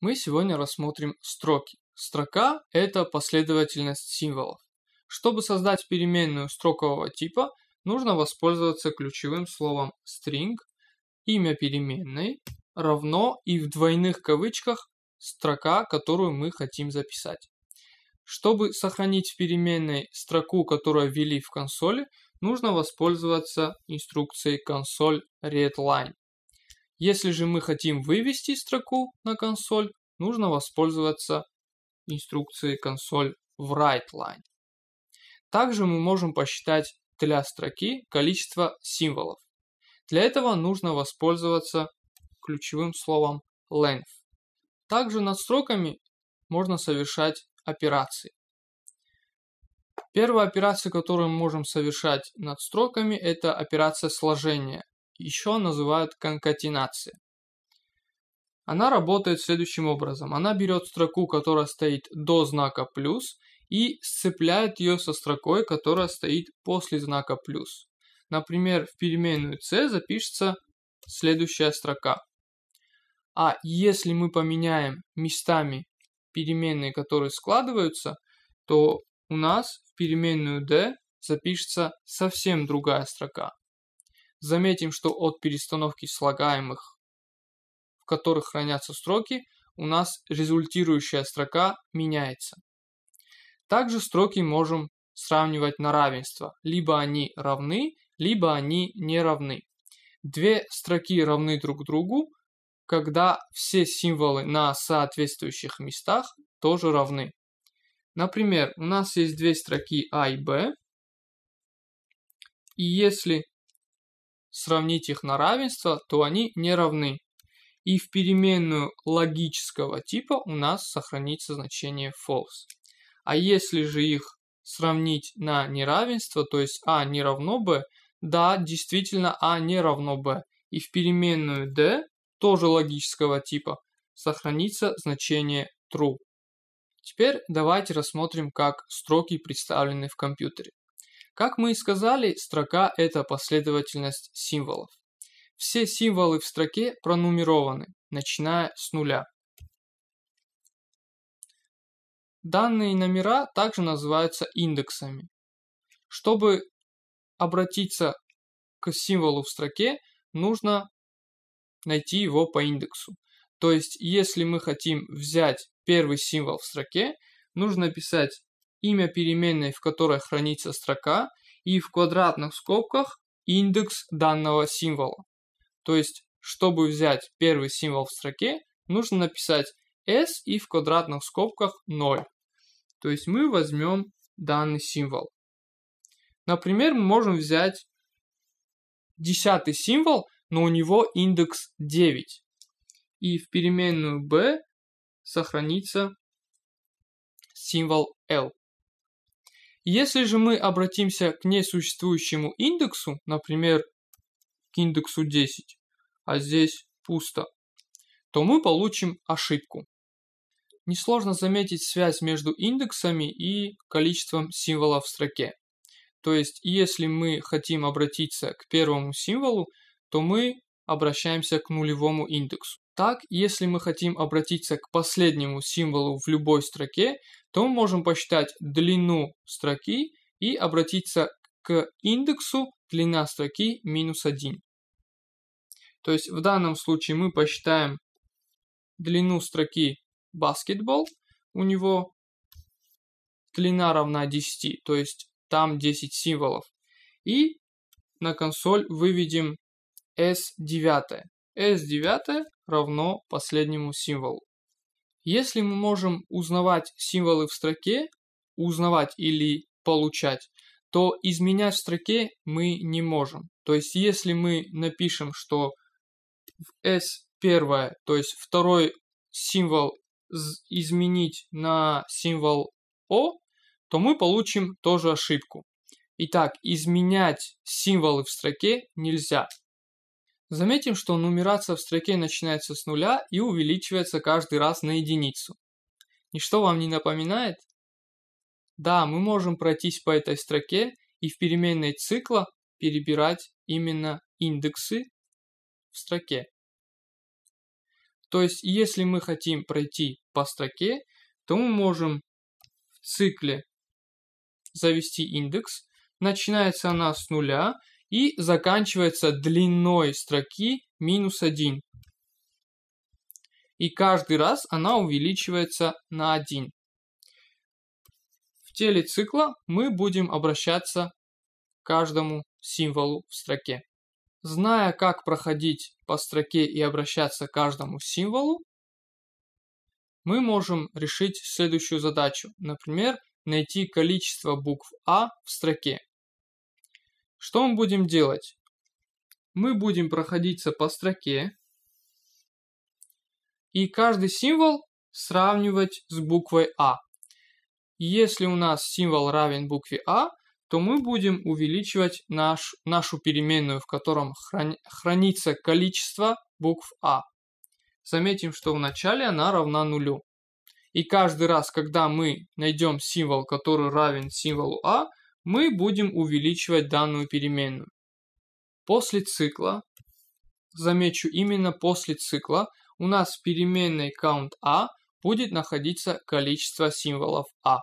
Мы сегодня рассмотрим строки. Строка – это последовательность символов. Чтобы создать переменную строкового типа, нужно воспользоваться ключевым словом string, имя переменной, равно и в двойных кавычках строка, которую мы хотим записать. Чтобы сохранить в переменной строку, которую ввели в консоли, нужно воспользоваться инструкцией console readline. Если же мы хотим вывести строку на консоль, нужно воспользоваться инструкцией консоль в writeLine. Также мы можем посчитать для строки количество символов. Для этого нужно воспользоваться ключевым словом length. Также над строками можно совершать операции. Первая операция, которую мы можем совершать над строками, это операция сложения. Еще называют конкатенация. Она работает следующим образом. Она берет строку, которая стоит до знака плюс, и сцепляет ее со строкой, которая стоит после знака плюс. Например, в переменную c запишется следующая строка. А если мы поменяем местами переменные, которые складываются, то у нас в переменную d запишется совсем другая строка. Заметим, что от перестановки слагаемых, в которых хранятся строки, у нас результирующая строка меняется. Также строки можем сравнивать на равенство. Либо они равны, либо они не равны. Две строки равны друг другу, когда все символы на соответствующих местах тоже равны. Например, у нас есть две строки А и Б, и если сравнить их на равенство, то они не равны. И в переменную логического типа у нас сохранится значение false. А если же их сравнить на неравенство, то есть А не равно b, да, действительно А не равно b. И в переменную d, тоже логического типа, сохранится значение true. Теперь давайте рассмотрим, как строки представлены в компьютере. Как мы и сказали, строка – это последовательность символов. Все символы в строке пронумерованы, начиная с нуля. Данные номера также называются индексами. Чтобы обратиться к символу в строке, нужно найти его по индексу. То есть, если мы хотим взять первый символ в строке, нужно написать имя переменной, в которой хранится строка, и в квадратных скобках индекс данного символа. То есть, чтобы взять первый символ в строке, нужно написать s и в квадратных скобках 0. То есть мы возьмем данный символ. Например, мы можем взять десятый символ, но у него индекс 9. И в переменную b сохранится символ L. Если же мы обратимся к несуществующему индексу, например, к индексу 10, а здесь пусто, то мы получим ошибку. Несложно заметить связь между индексами и количеством символов в строке. То есть, если мы хотим обратиться к первому символу, то мы обращаемся к нулевому индексу. Так, если мы хотим обратиться к последнему символу в любой строке, то мы можем посчитать длину строки и обратиться к индексу длина строки минус 1. То есть в данном случае мы посчитаем длину строки basketball, у него длина равна 10, то есть там 10 символов. И на консоль выведем S9. S9 равно последнему символу. Если мы можем узнавать символы в строке, узнавать или получать, то изменять в строке мы не можем. То есть если мы напишем, что в S1, то есть второй символ изменить на символ O, то мы получим тоже ошибку. Итак, изменять символы в строке нельзя. Заметим, что нумерация в строке начинается с нуля и увеличивается каждый раз на единицу. Ничто вам не напоминает? Да, мы можем пройтись по этой строке и в переменной цикла перебирать именно индексы в строке. То есть, если мы хотим пройти по строке, то мы можем в цикле завести индекс. Начинается она с нуля и заканчивается длиной строки минус 1. И каждый раз она увеличивается на 1. В теле цикла мы будем обращаться к каждому символу в строке. Зная, как проходить по строке и обращаться к каждому символу, мы можем решить следующую задачу. Например, найти количество букв А в строке. Что мы будем делать? Мы будем проходиться по строке и каждый символ сравнивать с буквой А. Если у нас символ равен букве А, то мы будем увеличивать наш, нашу переменную, в котором храни, хранится количество букв А. Заметим, что в начале она равна нулю. И каждый раз, когда мы найдем символ, который равен символу А, мы будем увеличивать данную переменную. После цикла, замечу именно после цикла, у нас в переменной count А будет находиться количество символов А.